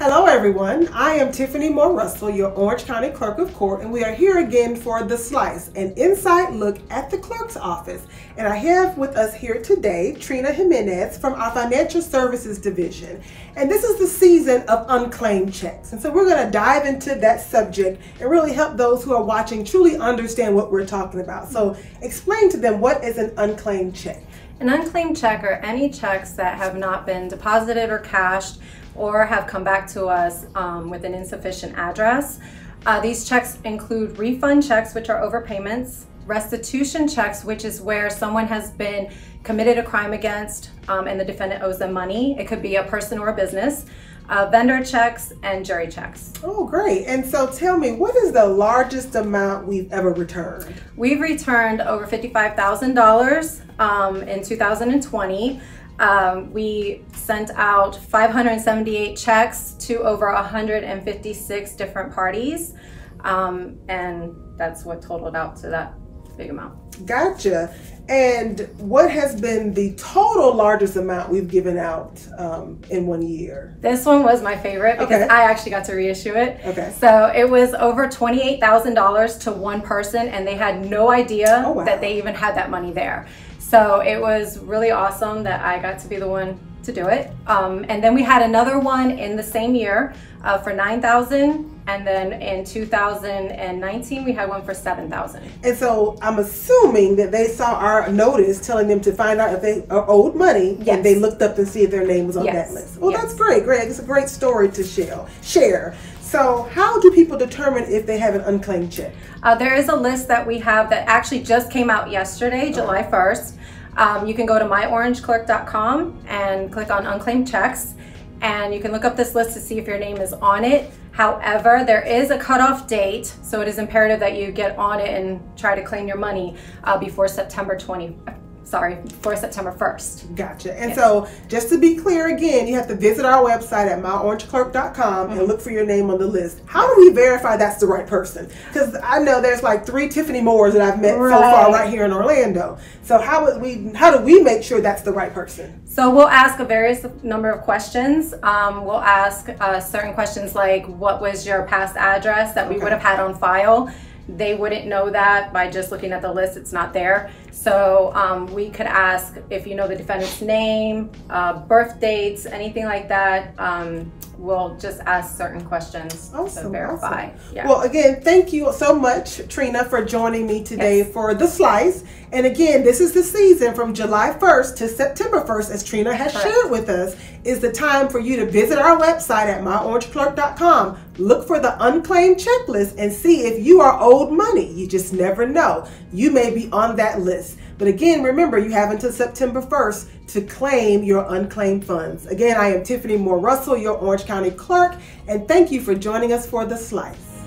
Hello everyone, I am Tiffany Moore Russell, your Orange County Clerk of Court, and we are here again for The Slice, an inside look at the clerk's office. And I have with us here today Trina Jimenez from our Financial Services Division. And this is the season of unclaimed checks. And so we're going to dive into that subject and really help those who are watching truly understand what we're talking about. So explain to them what is an unclaimed check. An unclaimed check are any checks that have not been deposited or cashed or have come back to us um, with an insufficient address. Uh, these checks include refund checks, which are overpayments, restitution checks, which is where someone has been committed a crime against um, and the defendant owes them money. It could be a person or a business. Uh, vendor checks and jury checks. Oh, great. And so tell me, what is the largest amount we've ever returned? We've returned over $55,000 um, in 2020. Um, we sent out 578 checks to over 156 different parties, um, and that's what totaled out to that big amount. Gotcha. And what has been the total largest amount we've given out um, in one year? This one was my favorite because okay. I actually got to reissue it. Okay. So it was over $28,000 to one person, and they had no idea oh, wow. that they even had that money there. So it was really awesome that I got to be the one to do it. Um, and then we had another one in the same year uh, for 9,000 and then in 2019 we had one for 7,000. And so I'm assuming that they saw our notice telling them to find out if they are owed money yes. and they looked up and see if their name was on yes. that list. Well, yes. that's great, Greg. It's a great story to share. Share. So, how do people determine if they have an unclaimed check? Uh, there is a list that we have that actually just came out yesterday, July 1st. Um, you can go to myorangeclerk.com and click on unclaimed checks, and you can look up this list to see if your name is on it. However, there is a cutoff date, so it is imperative that you get on it and try to claim your money uh, before September 20, sorry, for September 1st. Gotcha. And yes. so just to be clear again, you have to visit our website at myorangeclerk.com mm-hmm. and look for your name on the list. How do we verify that's the right person? Because I know there's like three Tiffany Moores that I've met right. so far right here in Orlando. So how would we how do we make sure that's the right person? So we'll ask a various number of questions. Um, we'll ask uh, certain questions like what was your past address that we would have had on file they wouldn't know that by just looking at the list, it's not there. So um, we could ask if you know the defendant's name, uh, birth dates, anything like that. Um, we'll just ask certain questions awesome, to verify. Awesome. Yeah. Well, again, thank you so much, Trina, for joining me today yes. for The Slice. And again, this is the season from July 1st to September 1st, as Trina has Correct. shared with us, is the time for you to visit our website at myorangeclerk.com. Look for the unclaimed checklist and see if you are owed money. You just never know. You may be on that list. But again, remember, you have until September 1st to claim your unclaimed funds. Again, I am Tiffany Moore Russell, your Orange County Clerk, and thank you for joining us for The Slice.